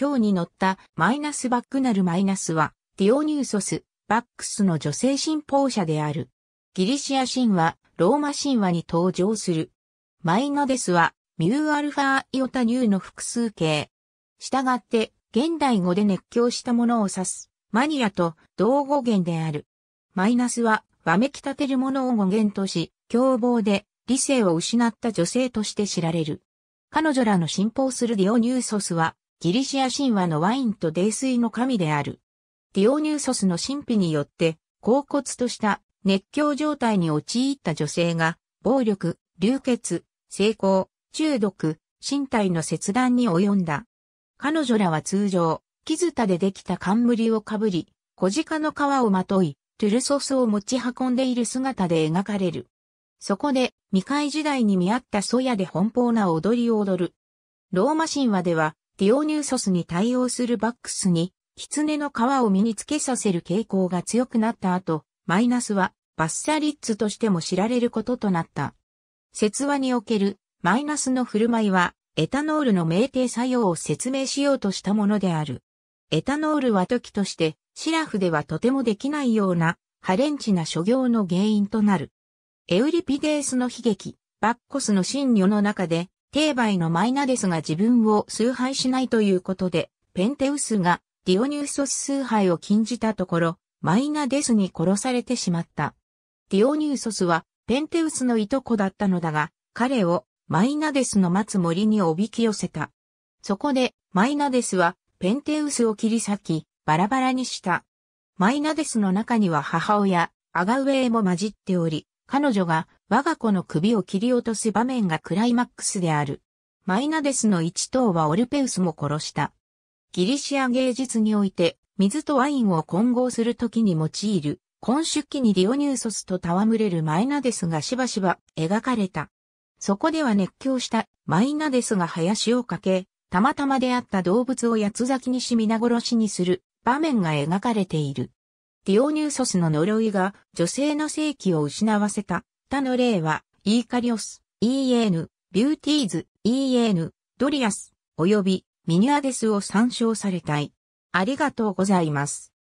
表に載ったマイナスバックナルマイナスは、ディオニューソス、バックスの女性信奉者である。ギリシア神話、ローマ神話に登場する。マイナデスは、ミューアルファイオタニューの複数形。したがって、現代語で熱狂したものを指す、マニアと同語源である。マイナスは、わめき立てるものを語源とし、凶暴で理性を失った女性として知られる。彼女らの信奉するディオニューソスは、ギリシア神話のワインと泥酔の神である。ディオニューソスの神秘によって、甲骨とした熱狂状態に陥った女性が、暴力、流血、成功、中毒、身体の切断に及んだ。彼女らは通常、キズタでできた冠をかぶり、小鹿の皮をまとい、トゥルソスを持ち運んでいる姿で描かれる。そこで、未開時代に見合ったソヤで奔放な踊りを踊る。ローマ神話では、ディオニューソスに対応するバックスに、狐の皮を身につけさせる傾向が強くなった後、マイナスは、バッサリッツとしても知られることとなった。説話における、マイナスの振る舞いは、エタノールの酩酊作用を説明しようとしたものである。エタノールは時として、シラフではとてもできないような、ハレンチな所業の原因となる。エウリピデースの悲劇、バッコスの信女の中で、テーバイのマイナデスが自分を崇拝しないということで、ペンテウスがディオニューソス崇拝を禁じたところ、マイナデスに殺されてしまった。ディオニューソスはペンテウスのいとこだったのだが、彼をマイナデスの待つ森におびき寄せた。そこで、マイナデスはペンテウスを切り裂き、バラバラにした。マイナデスの中には母親、アガウェイも混じっており、彼女が我が子の首を切り落とす場面がクライマックスである。マイナデスの一頭はオルペウスも殺した。ギリシア芸術において、水とワインを混合するときに用いる、今出期にディオニューソスと戯れるマイナデスがしばしば描かれた。そこでは熱狂したマイナデスが林をかけ、たまたま出会った動物を八つ咲きにし皆殺しにする場面が描かれている。ディオニューソスの呪いが女性の正気を失わせた。他の例は、イーカリオス、EN、 Butes、EN、ドリアス、及びミニアデスを参照されたい。ありがとうございます。